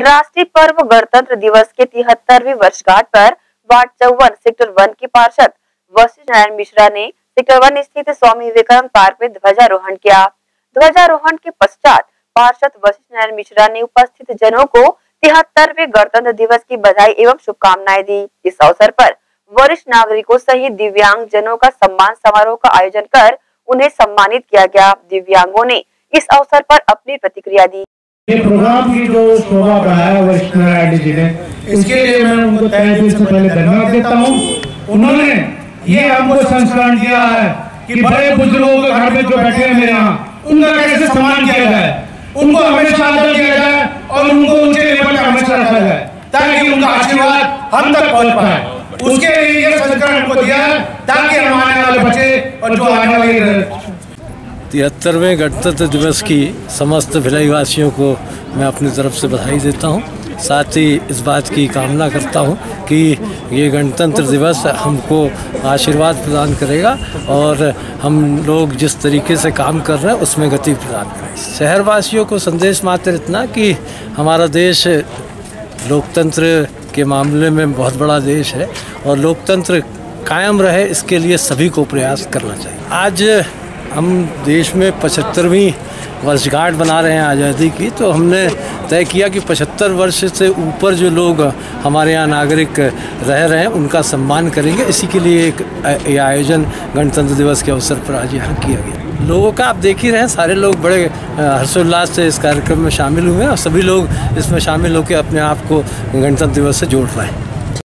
राष्ट्रीय पर्व गणतंत्र दिवस के तिहत्तरवीं वर्षगांठ पर वार्ड चौवन, सेक्टर वन के पार्षद वशिष्ठ नारायण मिश्रा ने सेक्टर वन स्थित स्वामी विवेकानंद पार्क में ध्वजारोहण किया। ध्वजारोहण के पश्चात पार्षद वशिष्ठ नारायण मिश्रा ने उपस्थित जनों को तिहत्तरवे गणतंत्र दिवस की बधाई एवं शुभकामनाएँ दी। इस अवसर पर वरिष्ठ नागरिकों सहित दिव्यांग जनों का सम्मान समारोह का आयोजन कर उन्हें सम्मानित किया गया। दिव्यांगों ने इस अवसर पर अपनी प्रतिक्रिया दी। ये प्रोग्राम की जो शोभा बढ़ाया वरिष्ठ नारायण जी ने इसके लिए मैं उनको तय दिल से पहले धन्यवाद देता हूँ। उन्होंने ये हमको संस्करण दिया है कि बड़े बुज़ुर्गों के घर में जो बैठे हैं मेरे यहाँ, उनका कैसे सम्मान किया जाए? उनको हमेशा आदर दिया जाए और उनको उनके लेवल पर हमेशा रखा जाए, ताकि उनका आशीर्वाद हम तक पहुँच पाए। उसके लिए ये संस्करण हमको दिया है, ताकि हम आने वाले बच्चे और जो आने वाली तिहत्तरवें गणतंत्र दिवस की समस्त भिलाई वासियों को मैं अपनी तरफ़ से बधाई देता हूँ। साथ ही इस बात की कामना करता हूँ कि ये गणतंत्र दिवस हमको आशीर्वाद प्रदान करेगा और हम लोग जिस तरीके से काम कर रहे हैं, उसमें गति प्रदान करें। शहरवासियों को संदेश मात्र इतना कि हमारा देश लोकतंत्र के मामले में बहुत बड़ा देश है और लोकतंत्र कायम रहे, इसके लिए सभी को प्रयास करना चाहिए। आज हम देश में पचहत्तरवीं वर्षगांठ बना रहे हैं आज़ादी की तो हमने तय किया कि पचहत्तर वर्ष से ऊपर जो लोग हमारे यहाँ नागरिक रह रहे हैं, उनका सम्मान करेंगे। इसी के लिए एक आयोजन गणतंत्र दिवस के अवसर पर आज यहाँ किया गया। लोगों का आप देख ही रहे हैं, सारे लोग बड़े हर्षोल्लास से इस कार्यक्रम में शामिल हुए हैं और सभी लोग इसमें शामिल होकर अपने आप को गणतंत्र दिवस से जोड़ हैं।